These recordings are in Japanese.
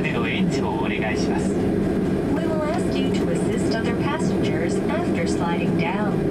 旅の延長をお願いします。We will ask you to assist other passengers after sliding down.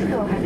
Let's go.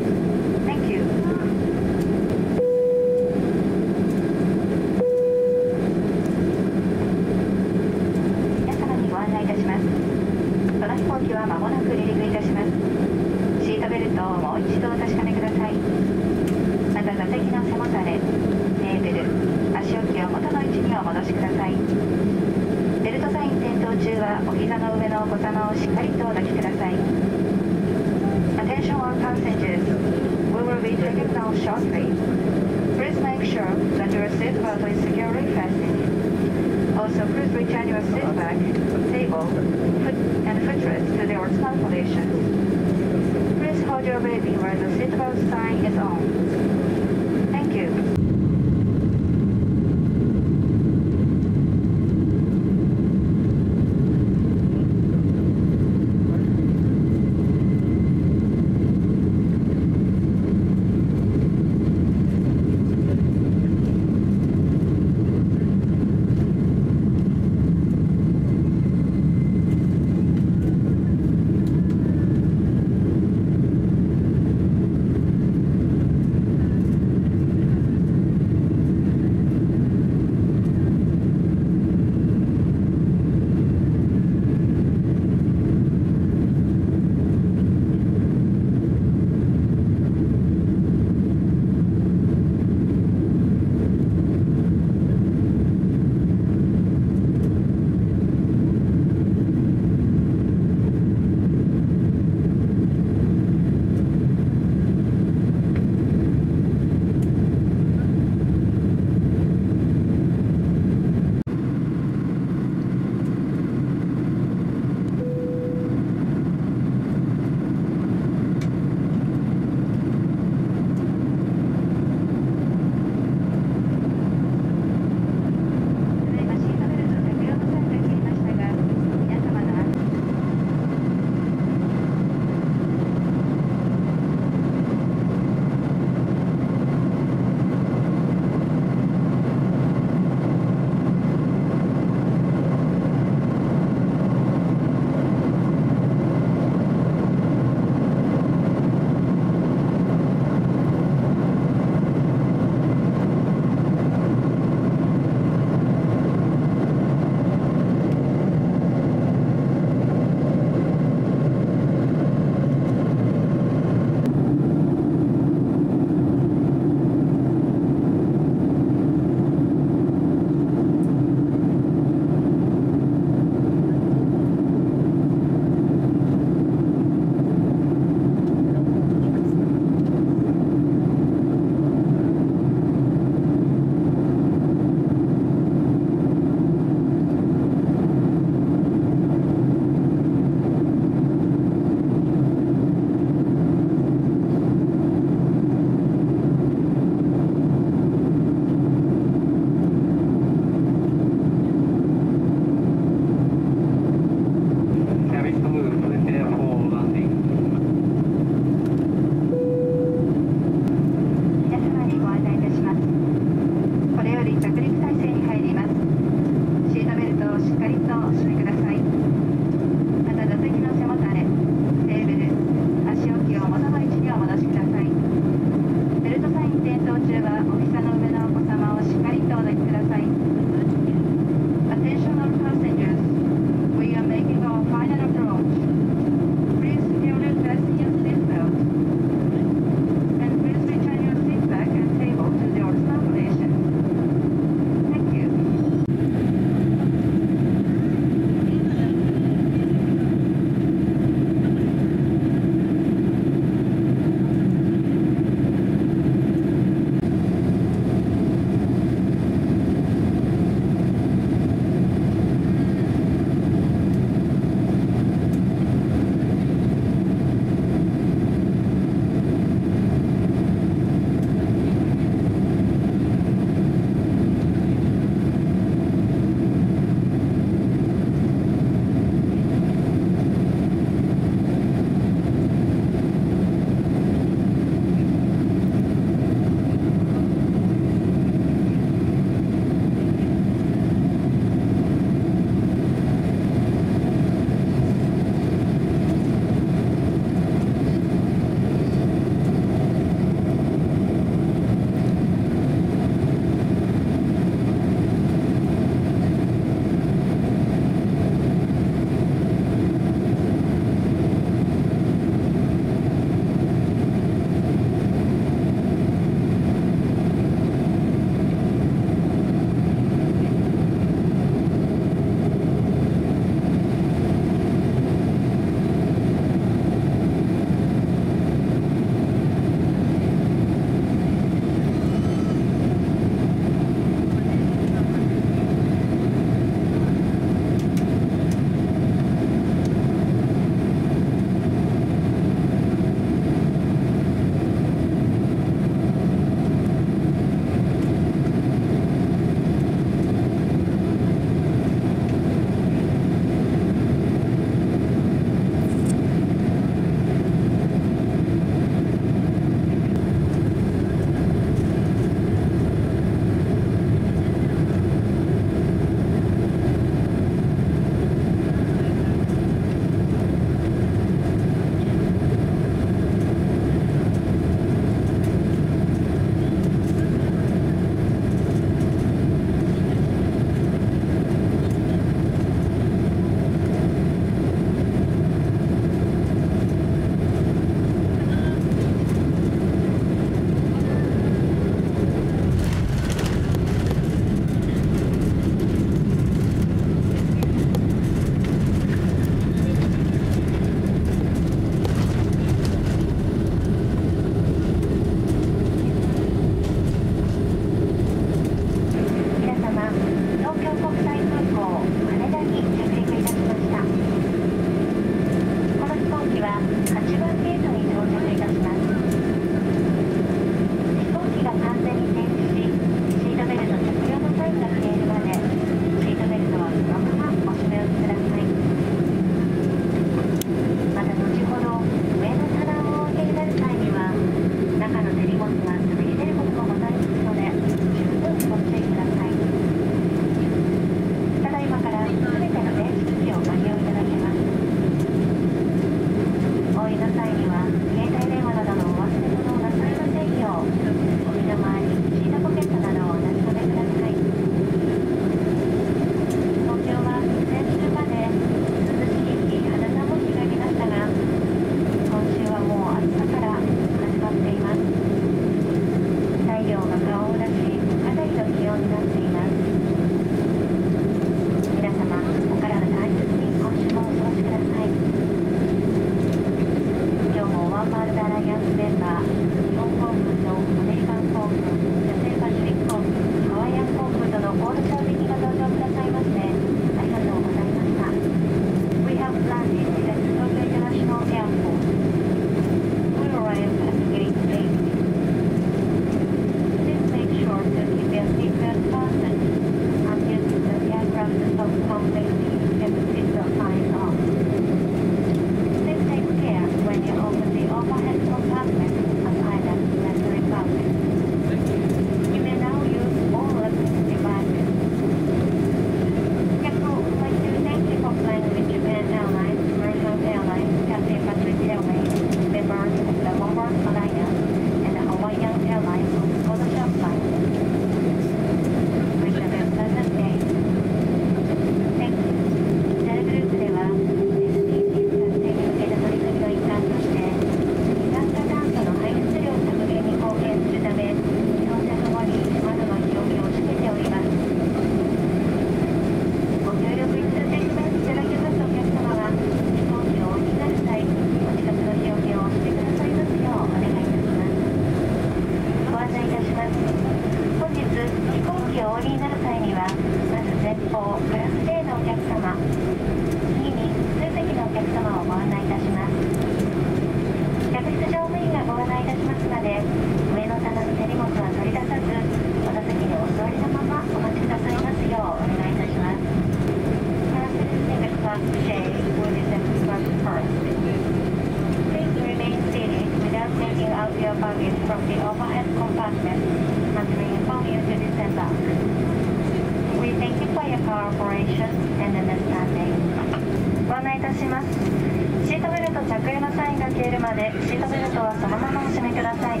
消えるまでシートベルトはそのままお締めください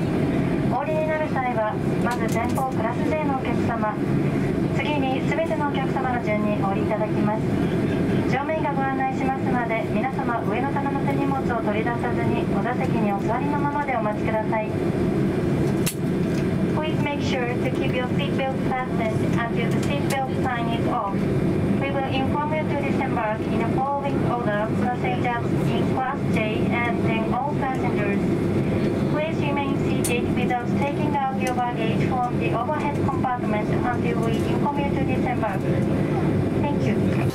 お降りになる際はまず前方クラス J のお客様次に全てのお客様の順にお降りいただきます乗務員がご案内しますので皆様上の棚の手荷物を取り出さずにお座席にお座りのままでお待ちください Please make sure to keep your seatbelt fastened until the seatbelt sign is off. We will inform you to disembark in the following order, passengers in Class J taking out your baggage from the overhead compartment until we inform you to disembark. Thank you.